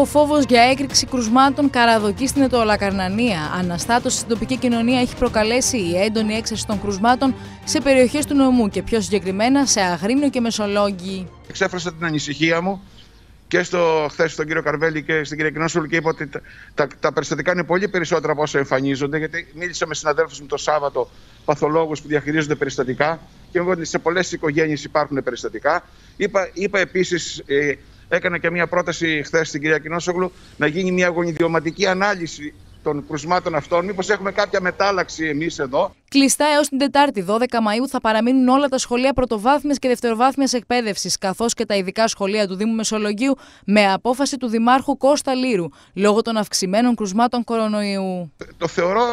Ο φόβος για έκρηξη κρουσμάτων καραδοκεί στην Ετωλακαρνανία. Αναστάτωση στην τοπική κοινωνία έχει προκαλέσει η έντονη έξαρση των κρουσμάτων σε περιοχές του νομού και πιο συγκεκριμένα σε Αγρίνο και Μεσολόγγι. Εξέφρασα την ανησυχία μου και στο χθες στον κύριο Καρβέλη και στην κυρία Κοινόσουλου και είπα ότι τα, τα, τα, περιστατικά είναι πολύ περισσότερα από όσα εμφανίζονται. Γιατί μίλησα με συναδέλφους μου το Σάββατο, παθολόγους που διαχειρίζονται περιστατικά και μου ότι σε πολλές οικογένειες υπάρχουν περιστατικά. Είπα, είπα επίσης, ε, έκανα και μια πρόταση χθες στην κυρία Κοινόσογλου να γίνει μια γονιδιωματική ανάλυση των κρουσμάτων αυτών. Μήπως έχουμε κάποια μετάλλαξη εμείς εδώ; Κλειστά έως την Τετάρτη, 12 Μαου, θα παραμείνουν όλα τα σχολεία πρωτοβάθμιας και δευτεροβάθμιας εκπαίδευσης, καθώς και τα ειδικά σχολεία του Δήμου Μεσολογίου, με απόφαση του Δημάρχου Κώστα Λύρου, λόγω των αυξημένων κρουσμάτων κορονοϊού. Το θεωρώ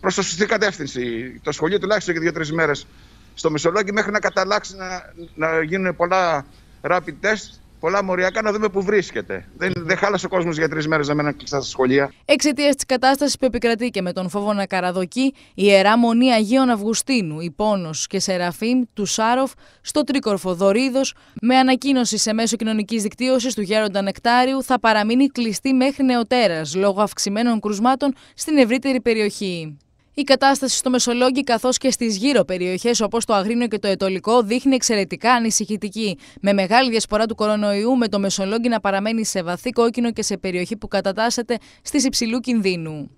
προς τη σωστή κατεύθυνση. Το σχολείο τουλάχιστον για δύο-τρεις μέρες στο Μεσολόγιο μέχρι να καταλάξει να, να γίνουν πολλά rapid test πολλά μοριακά να δούμε πού βρίσκεται. Δεν, δεν χάλασε ο κόσμος για τρεις μέρες να μένουν κλειστά στα σχολεία. Εξαιτίας της κατάστασης που επικρατεί και με τον φόβο να καραδοκεί, η ιερά μονή Αγίων Αυγουστίνου, η Πόνος και Σεραφείμ του Σάροφ στο τρίκορφο Δωρίδος, με ανακοίνωση σε μέσο κοινωνικής δικτύωσης του Γέροντα Νεκτάριου, θα παραμείνει κλειστή μέχρι νεοτέρας λόγω αυξημένων κρουσμάτων στην ευρύτερη περιοχή. Η κατάσταση στο Μεσολόγγι καθώς και στις γύρω περιοχές όπως το Αγρίνο και το Ετολικό δείχνει εξαιρετικά ανησυχητική, με μεγάλη διασπορά του κορονοϊού με το Μεσολόγγι να παραμένει σε βαθύ κόκκινο και σε περιοχή που κατατάσσεται στις υψηλού κινδύνου.